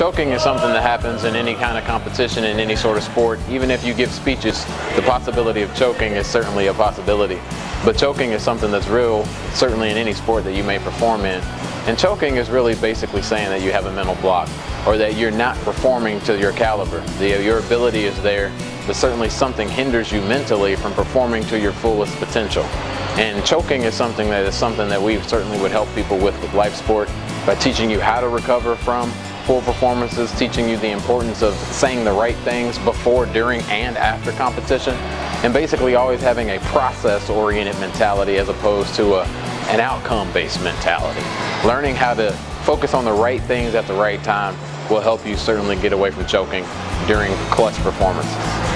Choking is something that happens in any kind of competition, in any sort of sport. Even if you give speeches, the possibility of choking is certainly a possibility. But choking is something that's real, certainly in any sport that you may perform in. And choking is really basically saying that you have a mental block or that you're not performing to your caliber. The, your ability is there, but certainly something hinders you mentally from performing to your fullest potential. And choking is something that is something that we certainly would help people with with Lifesport by teaching you how to recover from poor performances, teaching you the importance of saying the right things before, during, and after competition, and basically always having a process-oriented mentality as opposed to a, an outcome-based mentality. Learning how to focus on the right things at the right time will help you certainly get away from choking during clutch performances.